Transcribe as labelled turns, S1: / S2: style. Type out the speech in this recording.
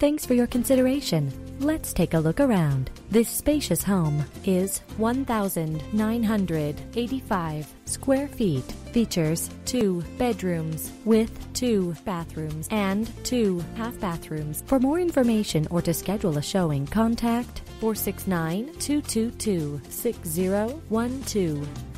S1: Thanks for your consideration. Let's take a look around. This spacious home is 1,985 square feet. Features two bedrooms with two bathrooms and two half bathrooms. For more information or to schedule a showing, contact 469 222 6012.